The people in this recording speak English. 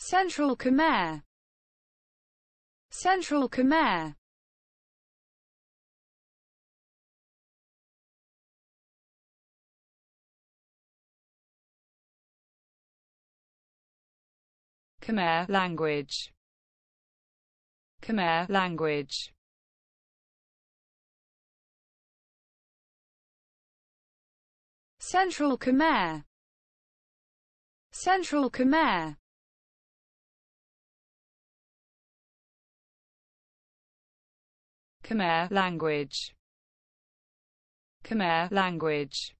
Central Khmer. Central Khmer. Khmer language. Khmer language. Central Khmer. Central Khmer Khmer language. Khmer language